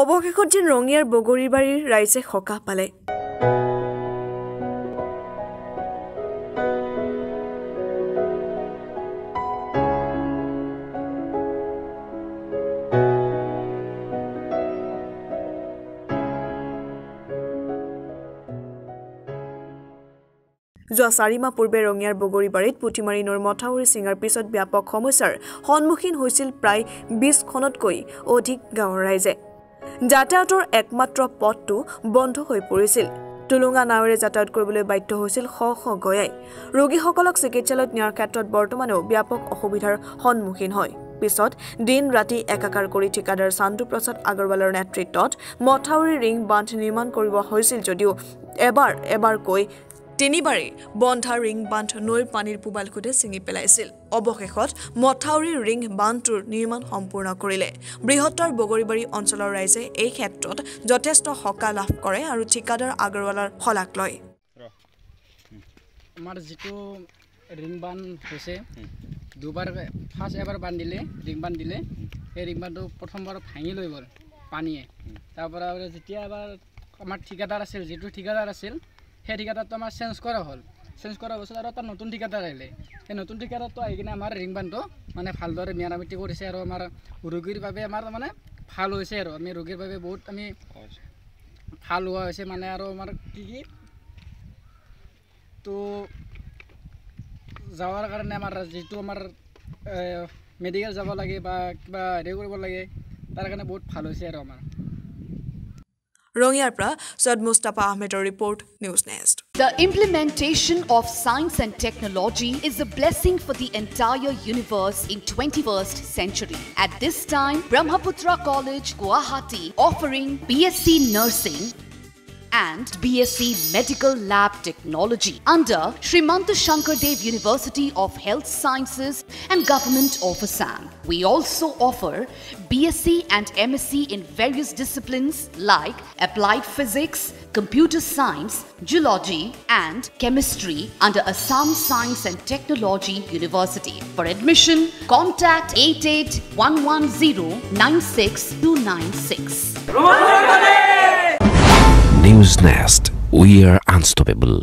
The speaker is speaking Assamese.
অৱশেষত যেন ৰঙিয়াৰ বগৰীবাৰীৰ ৰাইজে সকাহ পালে। যোৱা চাৰি মাহ পূৰ্বে ৰঙিয়াৰ বগৰীবাৰীত পুথিমাৰী নৈৰ মথাউৰি ছিঙাৰ পিছত ব্যাপক সমস্যাৰ সন্মুখীন হৈছিল প্ৰায় বিছখনতকৈ অধিক গাঁৱৰ ৰাইজে। যাতায়াতৰ একমাত্ৰ পথটো বন্ধ হৈ পৰিছিল। টুলুঙা নাৱেৰে যাতায়াত কৰিবলৈ বাধ্য হৈছিল শ শ গয়াই ৰোগীসকলক চিকিৎসালয়ত নিয়াৰ ক্ষেত্ৰত বৰ্তমানেও ব্যাপক অসুবিধাৰ সন্মুখীন হয়। পিছত দিন ৰাতি একাকাৰ কৰি ঠিকাদাৰ চান্দু প্ৰসাদ আগৰৱালৰ নেতৃত্বত মথাউৰি ৰিং বান্ধ নিৰ্মাণ কৰিব হৈছিল যদিও এবাৰ এবাৰকৈ তিনিবাৰেই বন্ধা ৰিং বান্ধ নৈৰ পানীৰ পুবাল খুটে ছিঙি পেলাইছিল। অৱশেষত মথাউৰি ৰিং বান্ধটোৰ নিৰ্মাণ সম্পূৰ্ণ কৰিলে। বৃহত্তৰ বগৰীবাৰী অঞ্চলৰ ৰাইজে এই ক্ষেত্ৰত যথেষ্ট সকাহ লাভ কৰে আৰু ঠিকাদাৰ আগৰৱালাৰ শলাগ লয়। আমাৰ যিটো ৰিং বান হৈছে দুবাৰ ফাৰ্ষ্ট এবাৰ বান্ধ দিলে ৰিং বান্ধ দিলে সেই ৰিং বান্ধটো প্ৰথমবাৰ ভাঙি লৈ গ'ল পানীয়ে। তাৰপৰা যেতিয়া এবাৰ আমাৰ ঠিকাদাৰ আছিল যিটো ঠিকাদাৰ আছিল সেই ঠিকাদাৰটো আমাৰ চেঞ্জ কৰা হ'ল। চেঞ্জ কৰাৰ পাছত আৰু এটা নতুন ঠিকাদাৰ আহিলে। সেই নতুন ঠিকাদাৰটো আহি কিনে আমাৰ ৰিং বান্ধটো মানে ভালদৰে মেৰামতি কৰিছে আৰু আমাৰ ৰোগীৰ বাবে আমাৰ মানে ভাল হৈছে আৰু। আমি ৰোগীৰ বাবে বহুত আমি ভাল হোৱা হৈছে মানে আৰু আমাৰ কি কি? তো যাৱাৰ কাৰণে আমাৰ যিটো আমাৰ মেডিকেল যাব লাগে বা কিবা হেৰি কৰিব লাগে তাৰ কাৰণে বহুত ভাল হৈছে আৰু আমাৰ। Rongyar Pra, Sad Mustafa Ahmed, report NewsNest. The implementation of science and technology is a blessing for the entire universe in 21st century. At this time, Brahmaputra College, Guwahati, offering BSc Nursing and BSc Medical Lab Technology under Srimanta Shankardev University of Health Sciences and Government of Assam. We also offer BSc and MSc in various disciplines like Applied Physics, Computer Science, Geology and Chemistry under Assam Science and Technology University. For admission, contact 8811096296. News Nest. We are unstoppable.